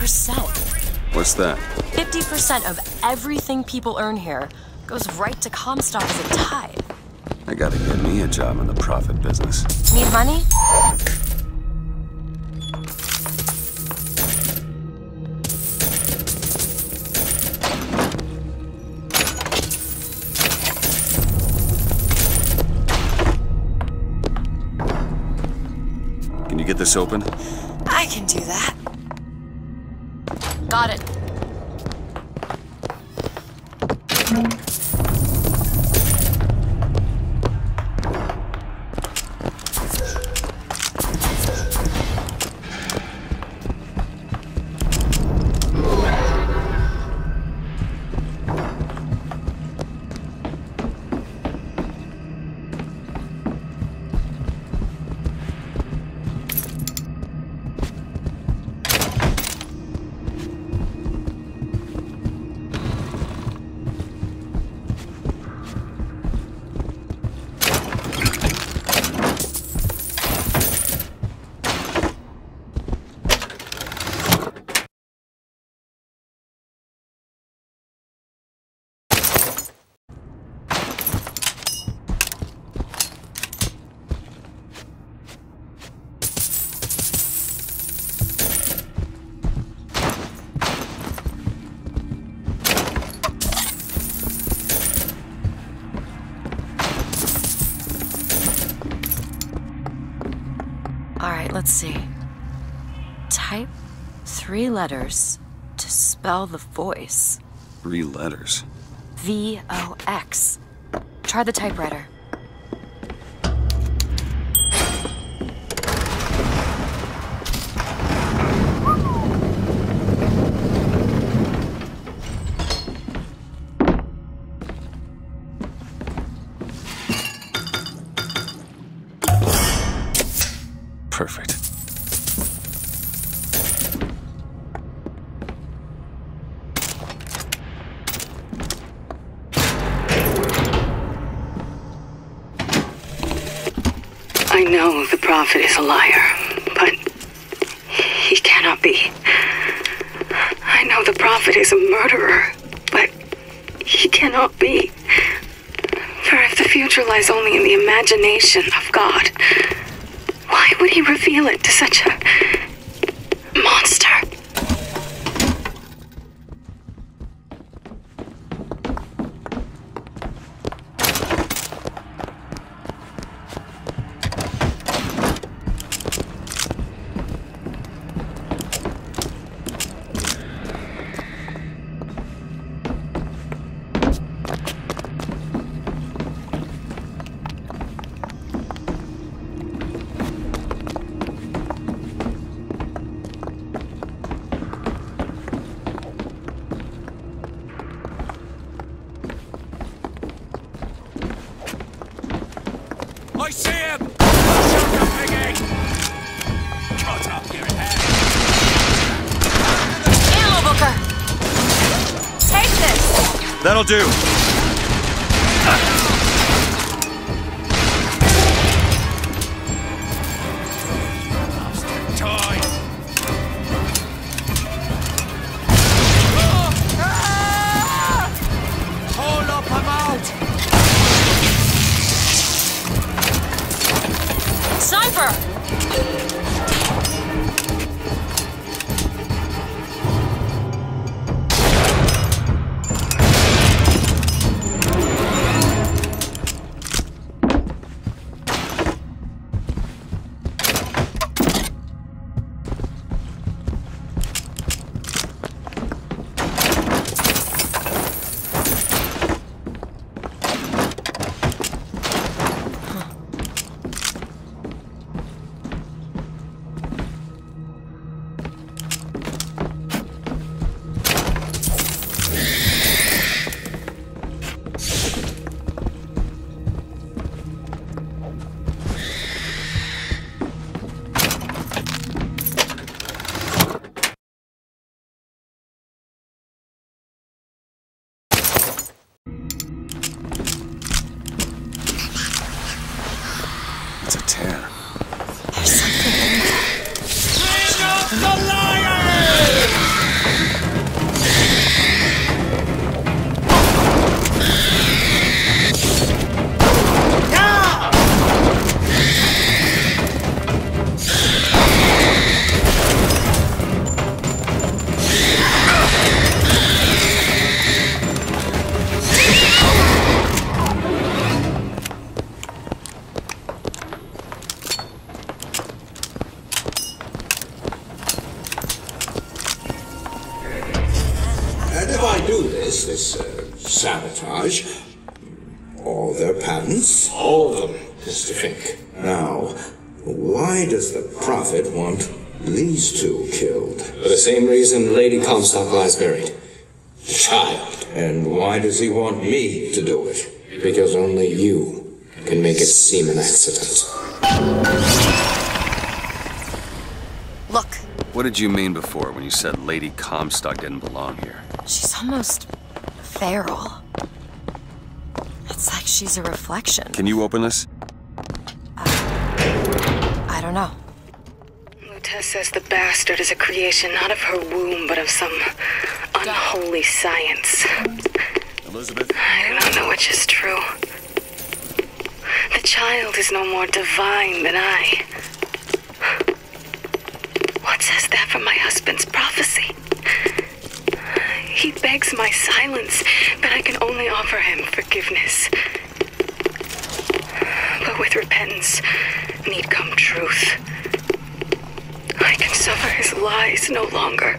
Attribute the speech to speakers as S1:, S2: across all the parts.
S1: percent.
S2: What's that?
S1: 50% of everything people earn here goes right to Comstock as a tithe.
S2: I gotta get me a job in the profit business.
S1: Need money?
S2: Can you get this open?
S1: I can do that. Got it. Let's see. Type three letters to spell the voice.
S2: Three letters.
S1: V O X. Try the typewriter.
S2: Perfect.
S3: I know the prophet is a liar, but he cannot be. I know the prophet is a murderer, but he cannot be. For if the future lies only in the imagination of God, he reveal it to such a
S4: I see him! Shut up, Piggy! Cut up your head!
S1: Ammo Booker! Take this!
S2: That'll do.
S1: Sniper!
S5: All patents, all of them, Mr. Fink. Now, why does the Prophet want these two killed?
S6: For the same reason Lady Comstock lies buried.
S5: The child. And why does he want me to do it?
S6: Because only you can make it seem an accident.
S1: Look,
S2: What did you mean before when you said Lady Comstock didn't belong here?
S1: she's almost feral. It's like she's a reflection.
S2: Can you open this?
S1: Uh, I don't know.
S7: Lutece says the bastard is a creation not of her womb, but of some unholy science.
S2: Elizabeth?
S7: I do not know which is true. The child is no more divine than I. What says that from my husband's prophecy? He begs my silence, but I can only offer him forgiveness. But with repentance need come truth. I can suffer his lies no longer.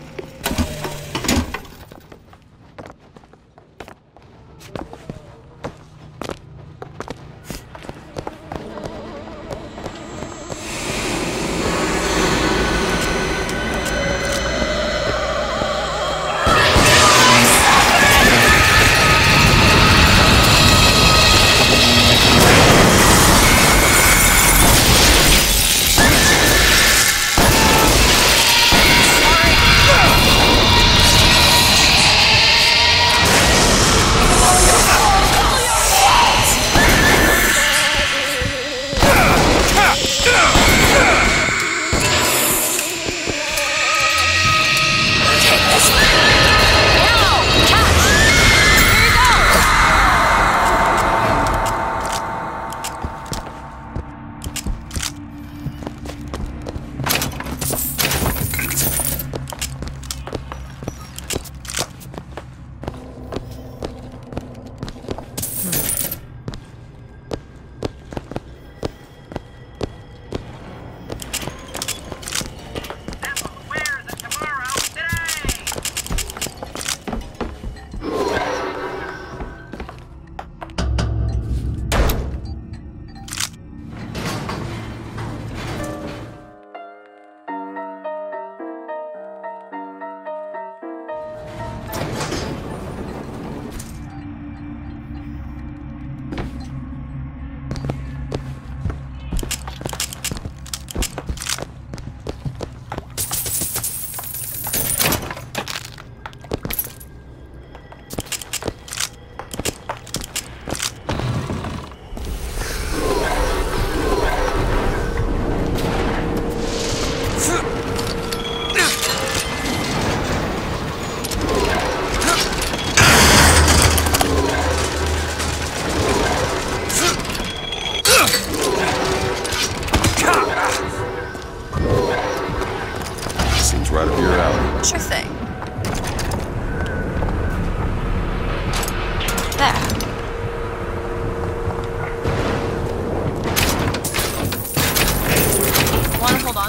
S1: There.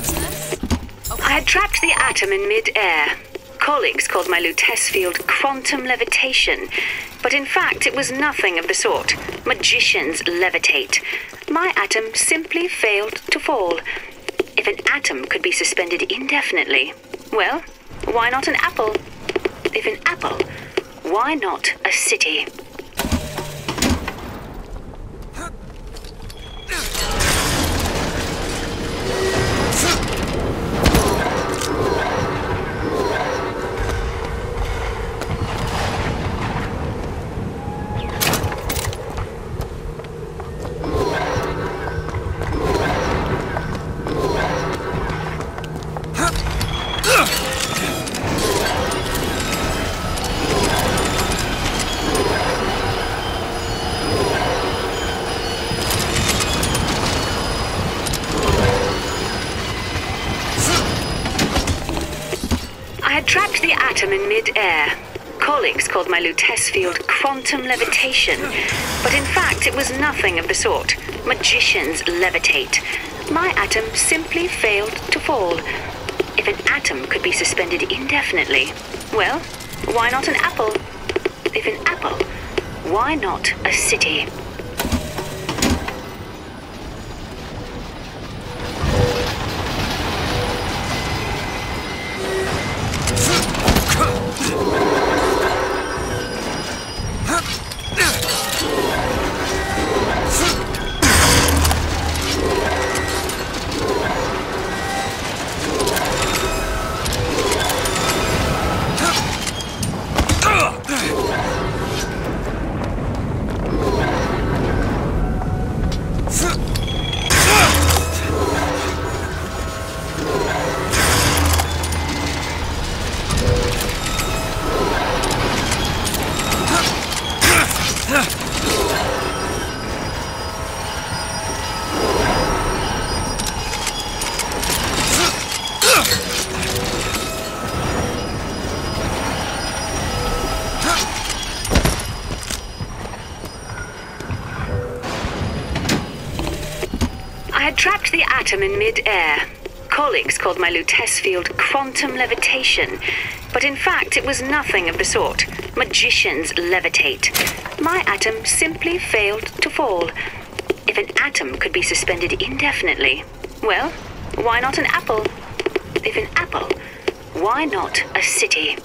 S1: This?
S7: I had trapped the atom in mid-air. Colleagues called my Lutece field quantum levitation, but in fact it was nothing of the sort. Magicians levitate. My atom simply failed to fall. If an atom could be suspended indefinitely, well, why not an apple? If an apple, why not a city? Trapped the atom in mid-air. Colleagues called my Lutece field quantum levitation, but in fact it was nothing of the sort. Magicians levitate. My atom simply failed to fall. If an atom could be suspended indefinitely, well, why not an apple? If an apple, why not a city? I had trapped the atom in mid-air. Colleagues called my Lutece field quantum levitation, but in fact it was nothing of the sort. Magicians levitate. My atom simply failed to fall. If an atom could be suspended indefinitely, well, why not an apple? If an apple, why not a city?